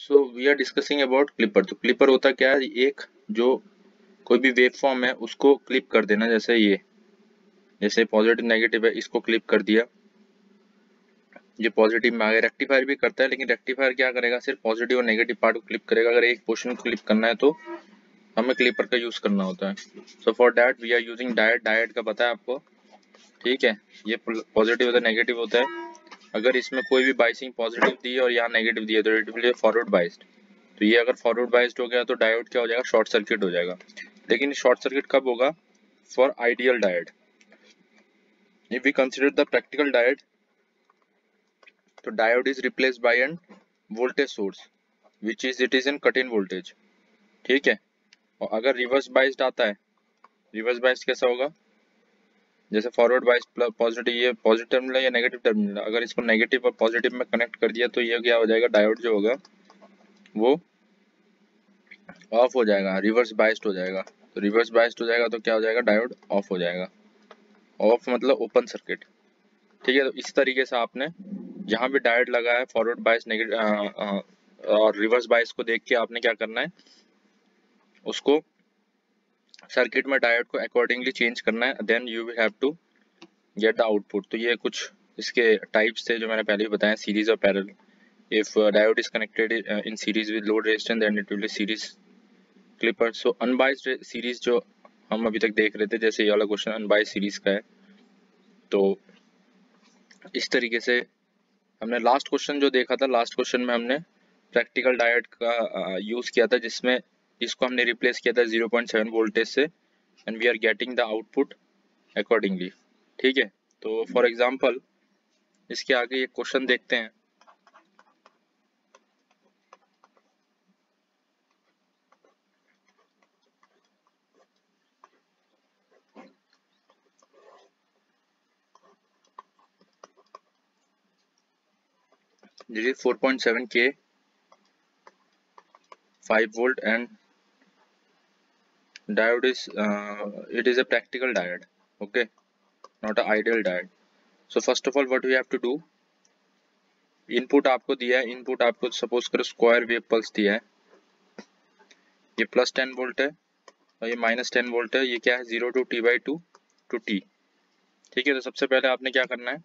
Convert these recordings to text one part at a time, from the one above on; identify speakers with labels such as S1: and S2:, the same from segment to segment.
S1: So we are discussing about clipper तो clipper होता क्या है? एक जो कोई भी वेव फॉर्म है, उसको क्लिप कर देना, जैसे ये। जैसे पॉजिटिव नेगेटिव है, इसको क्लिप कर दिया। ये पॉजिटिव में आगे रेक्टिफायर भी करता है, लेकिन रेक्टिफायर क्या करेगा? सिर्फ़ पॉजिटिव और नेगेटिव पार्ट को क्लिप करेगा। अगर एक पोर्शन को क्लिप करना है तो हमें क्लिपर का यूज़ करना होता है। So for that we are using diode diode का पता है आपको? ठीक है? ये पॉजिटिव होता है नेगेटिव होता है। अगर इसमें कोई भी बाइसिंग पॉजिटिव दी और यहाँ नेगेटिव दिया तो इट विल फॉरवर्ड बाइस्ड तो ये अगर फॉरवर्ड बाइस्ड हो गया तो डायोड क्या हो जाएगा? शॉर्ट सर्किट हो जाएगा. लेकिन शॉर्ट सर्किट कब होगा? For ideal diode if we consider the practical diode तो diode is replaced by an voltage source, which is, it is in cut in voltage. ठीक है? और अगर रिवर्स बाइस्ड आता है रिवर्स बाइस्ड कैसा होगा? जैसे फॉरवर्ड बाइस्ड पॉजिटिव ये पॉजिटिव टर्मिनल या नेगेटिव टर्मिनल अगर इसको नेगेटिव और पॉजिटिव में कनेक्ट कर दिया तो ये क्या हो जाएगा? डायोड जो होगा, वो ऑफ़ हो जाएगा रिवर्स बाइस्ड हो जाएगा। तो रिवर्स बाइस्ड हो जाएगा तो क्या हो जाएगा? डायोड ऑफ़ हो जाएगा। ऑफ़ मतलब ओपन सर्किट ठीक है तो इस तरीके से आपने जहाँ भी डायोड लगा है फॉरवर्ड बायस नेगेटिव और रिवर्स बायस को देख के आपने क्या करना है? उसको सर्किट में डायोड को अकॉर्डिंगली चेंज करना है then you will have to get the output तो ये कुछ इसके टाइप्स थे जो मैंने पहले भी बताया सीरीज़ और parallel if uh, diode is connected uh, in series with load resistance then it will be series clipper. Series जो हम अभी तक देख रहे थे जैसे ये वाला क्वेश्चन अनबाई सीरीज़ का है तो इस तरीके से हमने लास्ट क्वेश्चन जो देखा था लास्ट क्वेश्चन में हमने प्रैक्टिकल डायट का यूज़ किया था जिसमें इसको हमने रिप्लेस किया था 0.7 वोल्टेज से and we are getting the output accordingly ठीक है? तो फॉर एग्ज़ाम्पल इसके आगे एक क्वेश्चन देखते हैं। this is 4.7 k 5 volt and diode is uh, it is a practical diode okay? Not an ideal diode so first of all what we have to do input आपको दिया है input आपको suppose करो square wave pulse दिया है। ये plus ten volt है और ये माइनस टेन वोल्ट है ये क्या है? Zero to T by two to T ठीक है तो सबसे पहले आपने क्या करना है?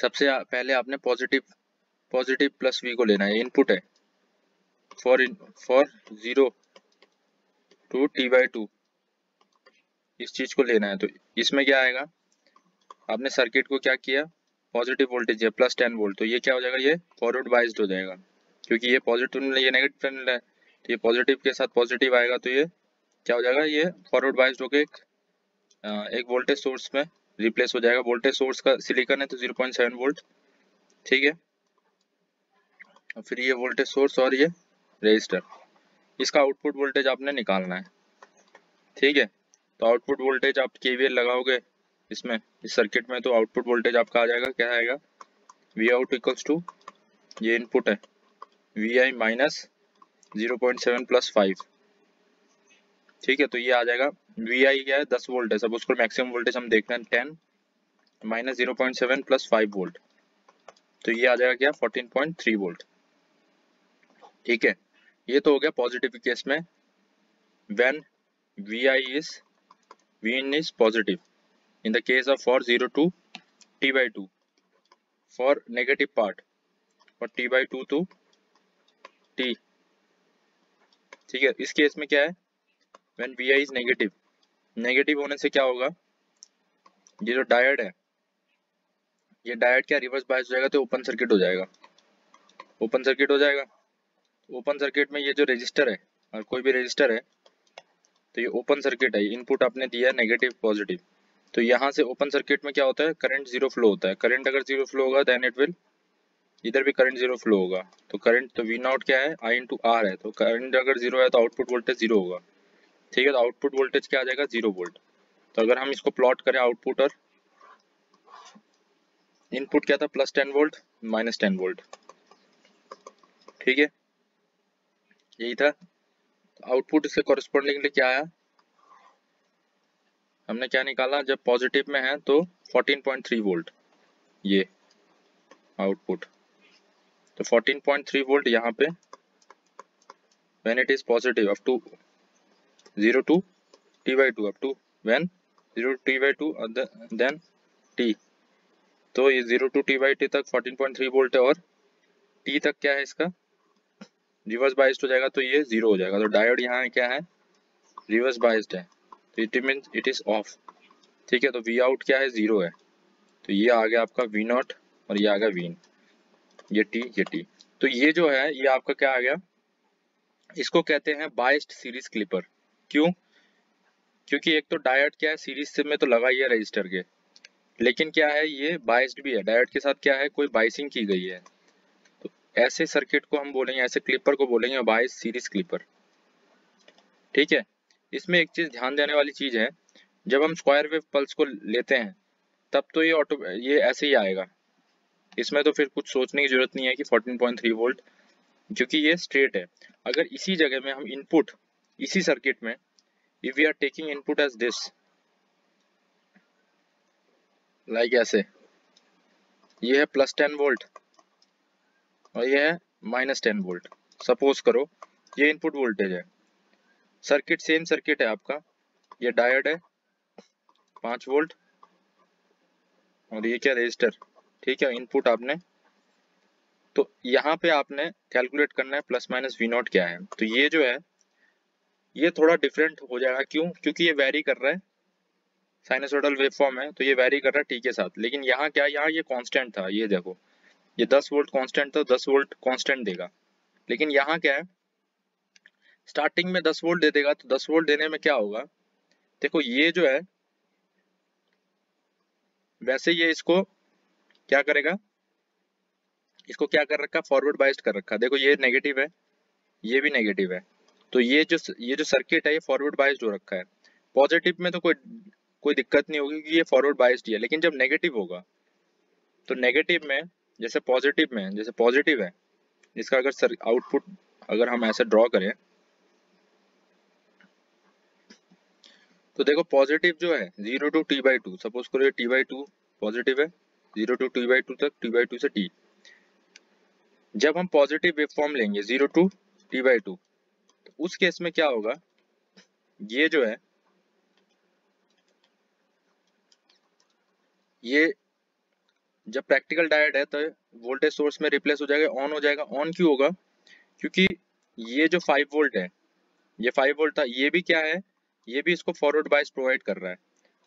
S1: सबसे पहले आपने पॉजिटिव पॉजिटिव प्लस वी को लेना है इनपुट है। For for zero to, T by two. इस चीज़ को लेना है तो इसमें क्या आएगा? आपने सर्किट को क्या किया? पॉजिटिव वोल्टेज है प्लस टेन वोल्ट तो ये क्या हो जाएगा? ये फॉरवर्ड बाइज्ड हो जाएगा। क्योंकि ये पॉजिटिव ये नेगेटिव टर्मिनल है तो ये पॉजिटिव के साथ पॉजिटिव आएगा तो ये क्या हो जाएगा? ये फॉरवर्ड बाइज्ड होकर एक एक वोल्टेज सोर्स में रिप्लेस हो जाएगा। वोल्टेज सोर्स का सिलिकन है तो 0.7 वोल्ट ठीक है? फिर ये वोल्टेज सोर्स और ये रजिस्टर इसका आउटपुट वोल्टेज आपने निकालना है। ठीक है? तो आउटपुट वोल्टेज आप केवीएल लगाओगे इसमें, इस सर्किट में तो आउटपुट वोल्टेज आपका आ जाएगा, क्या आएगा? वी आउट इक्वल्स टू ये इनपुट है। V I minus zero point seven plus five ठीक है? तो ये आ जाएगा। वी आई क्या है? दस वोल्ट है। सब उसको मैक्सिमम वोल्टेज हम देख रहे हैं ten minus zero point seven plus five volt तो ये आ जाएगा क्या? फोर्टीन पॉइंट थ्री वोल्ट ठीक है? ये तो हो गया पॉजिटिव केस में। When V I is V in is positive in the case of for zero to T by two for negative part for T by two to T ठीक है, इस केस में क्या है? When V I is negative negative होने से क्या होगा? ये जो डायड है, ये डायड क्या रिवर्स बायस हो जाएगा तो ओपन सर्किट हो जाएगा। ओपन सर्किट हो जाएगा। ओपन सर्किट में ये जो रजिस्टर है, और कोई भी रजिस्टर है तो ये ओपन सर्किट है, इनपुट आपने दिया है नेगेटिव पॉजिटिव तो यहाँ से ओपन सर्किट में क्या होता है? करंट ज़ीरो फ्लो होता है। करंट अगर ज़ीरो फ्लो होगा देन इट विल इधर भी करंट ज़ीरो फ्लो होगा। तो करंट तो वी नॉट क्या है? आई इंटू आर है। तो करंट अगर ज़ीरो है तो आउटपुट वोल्टेज ज़ीरो होगा। ठीक है तो आउटपुट वोल्टेज क्या आ जाएगा? ज़ीरो वोल्ट तो अगर हम इसको प्लॉट करें आउटपुट और इनपुट क्या था? Plus ten volt minus ten volt ठीक है? यही था। आउटपुट इसके कॉरेस्पॉन्डिंगली क्या आया। हमने क्या निकाला? जब पॉजिटिव में है तो 14.3 वोल्ट ये आउटपुट। तो 14.3 वोल्ट यहाँ पे it is positive, up to 0 to t by 2 up to when 0 to t by 2 then t तो ये 0 टू टी बाई टी तक 14.3 वोल्ट है और t तक क्या है इसका? रिवर्स बाइस्ड हो जाएगा तो ये ज़ीरो हो जाएगा। तो डायोड यहाँ क्या है? रिवर्स बाइस्ड है। तो it mean it is off ठीक है तो वी आउट क्या है? ज़ीरो है। तो ये आ गया आपका वी नॉट और ये आ गया वीन ये टी ये टी तो ये जो है, ये आपका क्या आ गया? इसको कहते हैं बाइस्ड सीरीज़ क्लिपर क्यों? क्योंकि एक तो डायट क्या है? सीरीज़ से में तो लगा ही है रजिस्टर के। लेकिन क्या है ये? बाइस्ड भी है। डायट के साथ क्या है? कोई बाइसिंग की गई है। ऐसे सर्किट को हम बोलेंगे, ऐसे क्लिपर को बोलेंगे बाइस सीरीज़ क्लिपर ठीक है? इसमें एक चीज़ ध्यान देने वाली चीज़ है, जब हम स्क्वायर वेव पल्स को लेते हैं, तब तो ये ऑटो ये ऐसे ही आएगा। इसमें तो फिर कुछ सोचने की ज़रूरत नहीं है कि 14.3 वोल्ट क्योंकि ये स्ट्रेट है। अगर इसी जगह में हम इनपुट इसी सर्किट में if we are taking input as this like ऐसे, ये है प्लस टेन वोल्ट और ये है माइनस टेन वोल्ट सपोज़ करो, ये इनपुट वोल्टेज है। सर्किट सेम सर्किट है आपका। ये डायड है, पाँच वोल्ट और ये क्या रजिस्टर ठीक है इनपुट आपने। तो यहाँ पे आपने कैलकुलेट करना है प्लस माइनस वी नॉट क्या है। तो ये जो है, ये थोड़ा डिफरेंट हो जाएगा। क्यों? क्योंकि ये वेरी कर रहा है। साइनसोडल वेव फॉर्म है तो ये वेरी कर रहा है टी के साथ। लेकिन यहाँ क्या, यहाँ ये कांस्टेंट था, ये देखो। ये 10 वोल्ट कांस्टेंट था 10 वोल्ट कांस्टेंट देगा। लेकिन यहाँ क्या है? स्टार्टिंग में 10 वोल्ट दे देगा तो 10 वोल्ट देने में क्या होगा? देखो, ये जो है, वैसे ये इसको क्या करेगा? इसको क्या कर रखा? फॉरवर्ड बाइस्ड कर रखा। देखो, ये नेगेटिव है, ये भी नेगेटिव है। तो ये जो ये जो सर्किट है, ये फॉरवर्ड बाइस्ड हो रखा है। पॉजिटिव में तो कोई कोई दिक्कत नहीं होगी कि ये फॉरवर्ड बाइस्ड है लेकिन जब नेगेटिव होगा तो नेगेटिव में जैसे पॉजिटिव में, जैसे पॉजिटिव है इसका अगर सर आउटपुट अगर हम ऐसे ड्रॉ करें तो देखो पॉजिटिव जो है zero to T by two suppose करो ये टी बाई टू पॉजिटिव है zero to T by two तक टी बाई टू से टी जब हम पॉजिटिव वेव फॉर्म लेंगे zero to T by two तो उस केस में क्या होगा? ये जो है, ये जब प्रैक्टिकल डायट है तो वोल्टेज सोर्स में रिप्लेस हो जाएगा ऑन हो जाएगा ऑन क्यों होगा? क्योंकि ये जो फाइव वोल्ट है, ये फाइव वोल्ट था, ये भी क्या है? ये भी इसको फॉरवर्ड बाइस प्रोवाइड कर रहा है।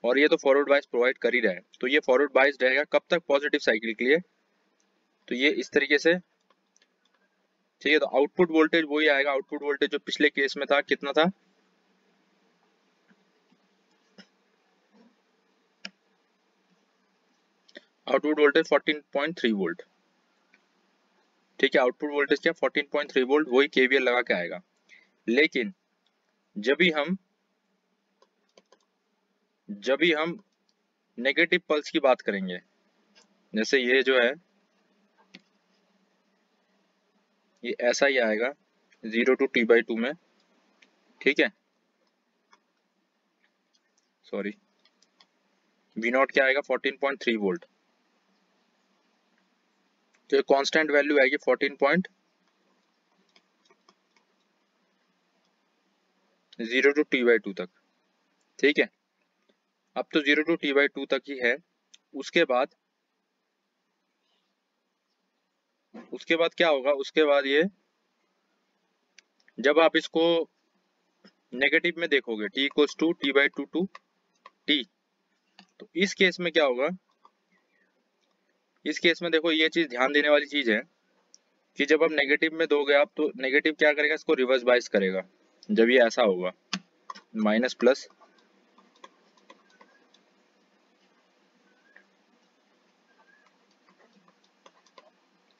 S1: और ये तो फॉरवर्ड बाइस प्रोवाइड कर ही रहा है। तो ये फॉरवर्ड बाइस रहेगा कब तक पॉजिटिव साइकिल के लिए? तो ये इस तरीके से, ठीक है तो आउटपुट वोल्टेज वही आएगा। आउटपुट वोल्टेज जो पिछले केस में था, कितना था? Output voltage 14.3 volt. ठीक है, आउटपुट वोल्टेज क्या? 14.3 वोल्ट, वही केवीएल लगा के आएगा। लेकिन, जब भी हम, जब भी हम नेगेटिव पल्स की बात करेंगे, जैसे ये जो है, ये ऐसा ही आएगा zero to T by two में। ठीक है? सॉरी वी नॉट क्या आएगा? 14.3 वोल्ट। तो ये कांस्टेंट वैल्यू आएगी 14 point zero to T by two तक। ठीक है? अब तो zero to T by two तक ही है। उसके बाद उसके बाद क्या होगा? उसके बाद ये, जब आप इसको नेगेटिव में देखोगे T equals to T by two to T तो इस केस में क्या होगा? इस केस में देखो, ये चीज़ ध्यान देने वाली चीज़ है कि जब आप नेगेटिव में दोगे आप तो नेगेटिव क्या करेगा? इसको रिवर्स बाइस करेगा। जब ये ऐसा होगा माइनस प्लस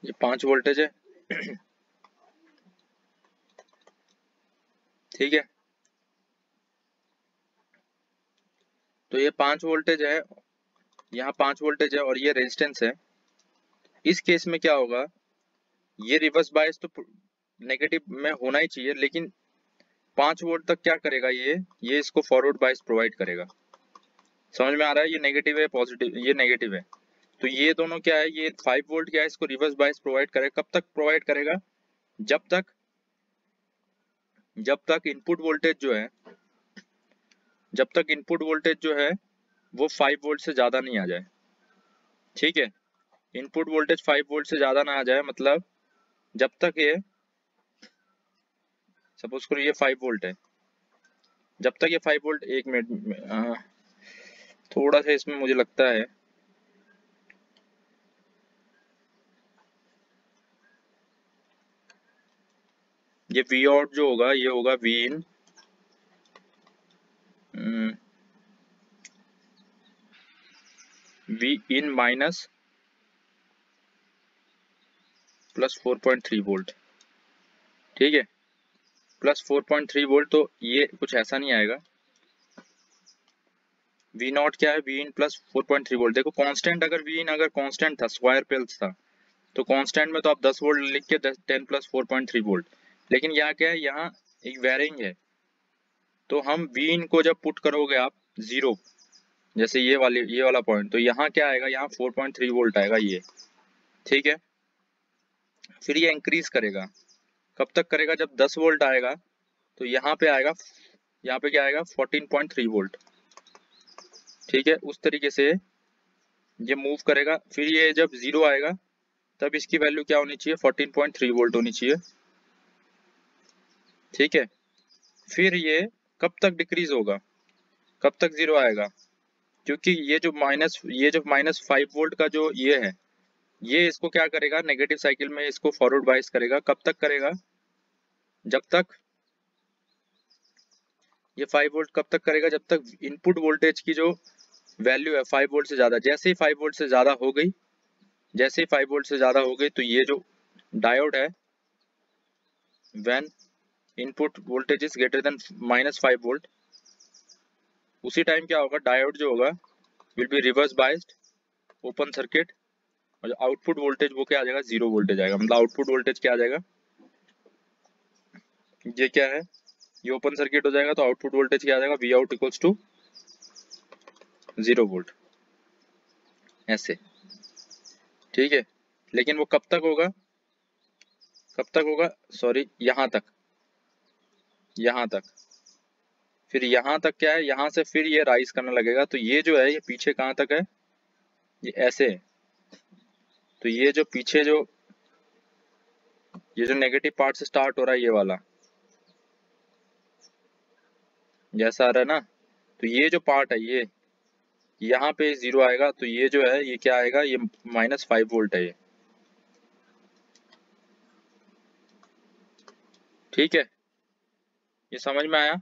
S1: ये पाँच वोल्टेज है। ठीक है? तो ये पाँच वोल्टेज है, यहाँ पाँच वोल्टेज है और ये रेजिस्टेंस है। इस केस में क्या होगा? ये रिवर्स बायस तो नेगेटिव में होना ही चाहिए, लेकिन पाँच वोल्ट तक क्या करेगा ये? ये इसको फॉरवर्ड बायस प्रोवाइड करेगा। समझ में आ रहा है? ये नेगेटिव है पॉजिटिव ये नेगेटिव है। तो ये दोनों क्या है? ये फाइव वोल्ट क्या है? इसको रिवर्स बायस प्रोवाइड करेगा कब तक प्रोवाइड करेगा? जब तक जब तक इनपुट वोल्टेज जो है, जब तक इनपुट वोल्टेज जो है, वो फाइव वोल्ट से ज़्यादा नहीं आ जाए। ठीक है? इनपुट वोल्टेज फाइव वोल्ट से ज़्यादा ना आ जाए मतलब जब तक ये, सपोज़ करो ये फाइव वोल्ट है, जब तक ये फाइव वोल्ट एक मिनट थोड़ा सा इसमें मुझे लगता है, ये वी आउट जो होगा, ये होगा V in V in minus plus four point three volt ठीक है? Plus four point three volt तो ये कुछ ऐसा नहीं आएगा। वी नॉट क्या है? V in plus four point three volt देखो कांस्टेंट अगर वी इन अगर कांस्टेंट था स्क्वायर पेल्स था तो कांस्टेंट में तो आप 10 वोल्ट लिख के ten plus four point three volt लेकिन यहाँ क्या है? यहाँ एक वेरिंग है। तो हम वी इन को जब पुट करोगे आप ज़ीरो जैसे ये वाले, ये वाला पॉइंट तो यहाँ क्या आएगा? यहाँ 4.3 वोल्ट आएगा ये। ठीक है? फिर ये इंक्रीज करेगा। कब तक करेगा? जब 10 वोल्ट आएगा तो यहाँ पे आएगा, यहाँ पे क्या आएगा? 14.3 वोल्ट ठीक है? उस तरीके से ये मूव करेगा। फिर ये जब ज़ीरो आएगा, तब इसकी वैल्यू क्या होनी चाहिए? 14.3 वोल्ट होनी चाहिए। ठीक है? फिर ये कब तक डिक्रीज होगा? कब तक ज़ीरो आएगा? क्योंकि ये जो माइनस ये जो माइनस फाइव वोल्ट का जो ये है ये इसको क्या करेगा? नेगेटिव साइकिल में इसको फॉरवर्ड बाइस करेगा। कब तक करेगा? जब तक ये फाइव वोल्ट कब तक करेगा? जब तक इनपुट वोल्टेज की जो वैल्यू है फाइव वोल्ट से ज़्यादा, जैसे ही फाइव वोल्ट से ज़्यादा हो गई, जैसे ही फाइव वोल्ट से ज़्यादा हो गई तो ये जो डायोड है when input voltage is greater than minus five volt उसी टाइम क्या होगा? डायोड जो होगा will be reverse biased open circuit और आउटपुट वोल्टेज वो क्या आ जाएगा? ज़ीरो वोल्टेज आएगा। मतलब आउटपुट वोल्टेज क्या आ जाएगा? ये क्या है? ये ओपन सर्किट हो जाएगा तो आउटपुट वोल्टेज क्या आ जाएगा? V out equals to zero volt ऐसे। ठीक है? लेकिन वो कब तक होगा? कब तक होगा? सॉरी यहाँ तक। यहाँ तक। फिर यहाँ तक क्या है? यहाँ से फिर ये राइज करने लगेगा। तो ये जो है, ये पीछे कहाँ तक है? ये ऐसे है। तो ये जो पीछे जो, ये जो नेगेटिव पार्ट से स्टार्ट हो रहा है ये वाला, जैसा आ रहा है ना तो ये जो पार्ट है ये, यहाँ पे ज़ीरो आएगा तो ये जो है, ये क्या आएगा, ये माइनस फाइव वोल्ट है ये। ठीक है? ये समझ में आया?